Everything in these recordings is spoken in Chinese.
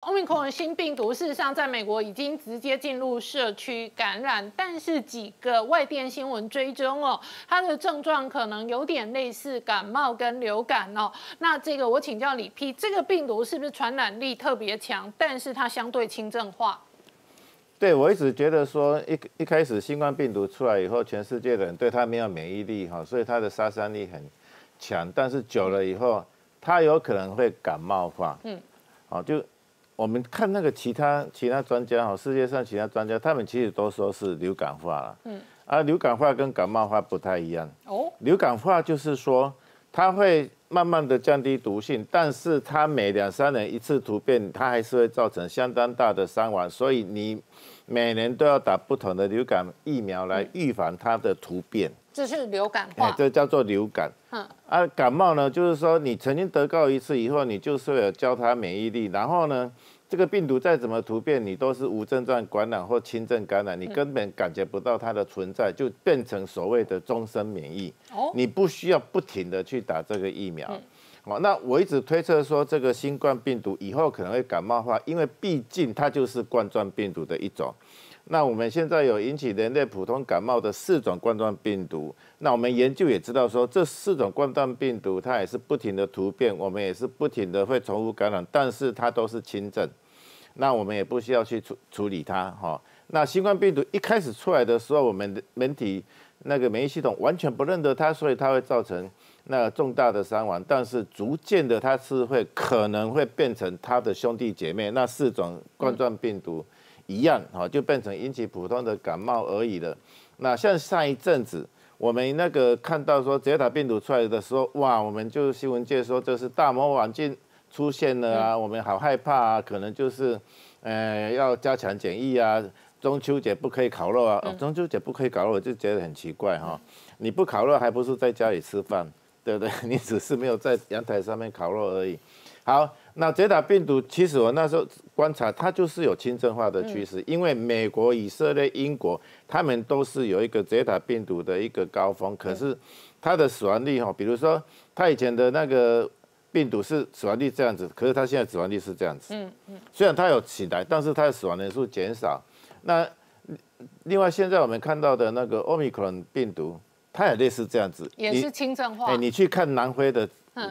奥密克戎新病毒事实上在美国已经直接进入社区感染，但是几个外电新闻追踪哦，它的症状可能有点类似感冒跟流感哦。那这个我请教李 P，这个病毒是不是传染力特别强，但是它相对轻症化？对我一直觉得说一一开始新冠病毒出来以后，全世界的人对它没有免疫力哈，所以它的杀伤力很强，但是久了以后，它有可能会感冒化。嗯，好就。我们看那个其他其他专家哈，世界上其他专家，他们其实都说是流感化了。嗯，啊，流感化跟感冒化不太一样。哦，流感化就是说它会慢慢的降低毒性，但是它每两三年一次突变，它还是会造成相当大的伤亡，所以你每年都要打不同的流感疫苗来预防它的突变。这是流感化，这叫做流感。嗯，啊，感冒呢，就是说你曾经得过一次以后，你就是有交叉免疫力，然后呢。这个病毒再怎么突变，你都是无症状感染或轻症感染，你根本感觉不到它的存在，就变成所谓的终身免疫。哦，你不需要不停的去打这个疫苗。哦，那我一直推测说，这个新冠病毒以后可能会感冒化，因为毕竟它就是冠状病毒的一种。那我们现在有引起人类普通感冒的四种冠状病毒，那我们研究也知道说，这四种冠状病毒它也是不停的突变，我们也是不停的会重复感染，但是它都是轻症。那我们也不需要去处处理它哈。那新冠病毒一开始出来的时候，我们的人体那个免疫系统完全不认得它，所以它会造成那重大的伤亡。但是逐渐的，它是会可能会变成它的兄弟姐妹那四种冠状病毒一样哈，就变成引起普通的感冒而已了。那像上一阵子我们那个看到说泽塔病毒出来的时候，哇，我们就新闻界说这是大魔王进。出现了啊，我们好害怕啊，可能就是，呃，要加强检疫啊，中秋节不可以烤肉啊，中秋节不可以烤肉，我就觉得很奇怪哈，你不烤肉还不是在家里吃饭，对不对？你只是没有在阳台上面烤肉而已。好，那泽塔病毒其实我那时候观察，它就是有轻症化的趋势，因为美国、以色列、英国，他们都是有一个泽塔病毒的一个高峰，可是它的死亡率哈，比如说它以前的那个。病毒是死亡率这样子，可是它现在死亡率是这样子。嗯嗯。虽然它有起来，但是它的死亡人数减少。那另外，现在我们看到的那个奥密克戎病毒，它也类似这样子，也是轻症化。哎，你去看南非的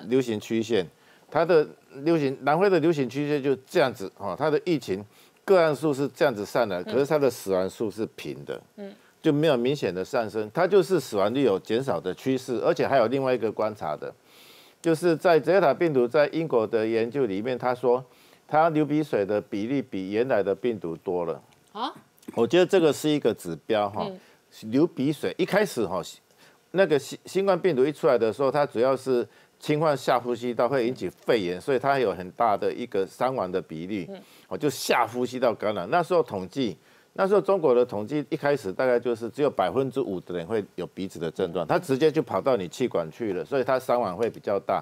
流行曲线，它的流行南非的流行曲线就这样子哈，它的疫情个案数是这样子上来，可是它的死亡数是平的，嗯，就没有明显的上升，它就是死亡率有减少的趋势，而且还有另外一个观察的。就是在泽塔病毒在英国的研究里面，他说他流鼻水的比例比原来的病毒多了啊。我觉得这个是一个指标哈。流鼻水一开始哈，那个新新冠病毒一出来的时候，它主要是侵犯下呼吸道，会引起肺炎，所以它有很大的一个伤亡的比例。我，就下呼吸道感染，那时候统计。那时候中国的统计一开始大概就是只有百分之五的人会有鼻子的症状，他直接就跑到你气管去了，所以他伤亡会比较大。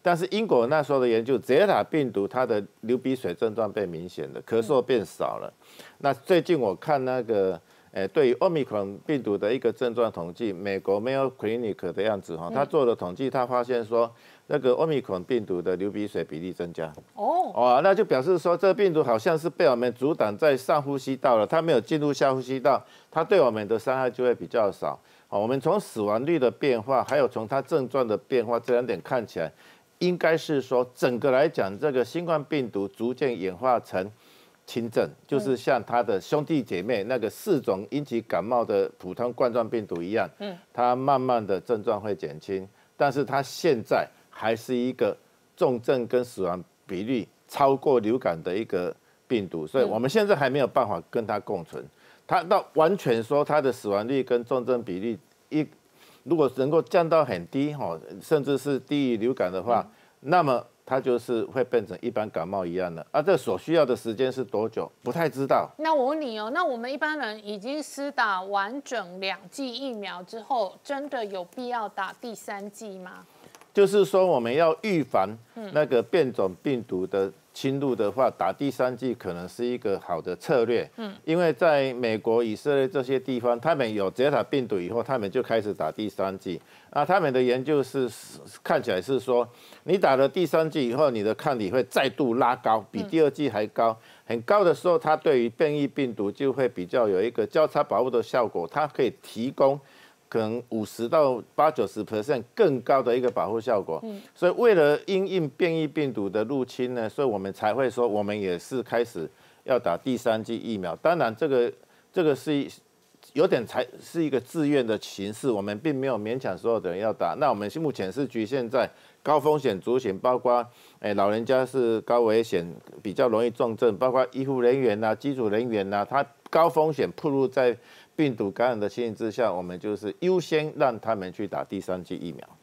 但是英国那时候的研究，泽塔病毒它的流鼻水症状变明显了，咳嗽变少了。那最近我看那个，诶，对于奥密克戎病毒的一个症状统计，美国 Mayo Clinic 的样子哈，他做了统计，他发现说。那个奥密克戎病毒的流鼻水比例增加哦，哦，那就表示说这个病毒好像是被我们阻挡在上呼吸道了，它没有进入下呼吸道，它对我们的伤害就会比较少。好，我们从死亡率的变化，还有从它症状的变化这两点看起来，应该是说整个来讲，这个新冠病毒逐渐演化成轻症，就是像他的兄弟姐妹那个四种引起感冒的普通冠状病毒一样，嗯，他慢慢的症状会减轻，但是他现在。还是一个重症跟死亡比率超过流感的一个病毒，所以我们现在还没有办法跟他共存。他到完全说他的死亡率跟重症比例一，如果能够降到很低哈，甚至是低于流感的话，那么它就是会变成一般感冒一样的。啊，这所需要的时间是多久？不太知道。那我问你哦，那我们一般人已经施打完整两剂疫苗之后，真的有必要打第三剂吗？就是说我们要预防那个变种病毒的。侵入的话，打第三剂可能是一个好的策略。嗯，因为在美国、以色列这些地方，他们有德尔塔病毒以后，他们就开始打第三剂。那他们的研究是看起来是说，你打了第三剂以后，你的抗体会再度拉高，比第二剂还高。很高的时候，它对于变异病毒就会比较有一个交叉保护的效果，它可以提供。可能五十到八九十 percent 更高的一个保护效果，所以为了因应变异病毒的入侵呢，所以我们才会说我们也是开始要打第三剂疫苗。当然，这个这个是有点才是一个自愿的形式，我们并没有勉强所有的人要打。那我们目前是局限在高风险族群，包括诶老人家是高危险，比较容易重症，包括医护人员呐、机组人员呐，他高风险暴露在。病毒感染的情形之下，我们就是优先让他们去打第三剂疫苗。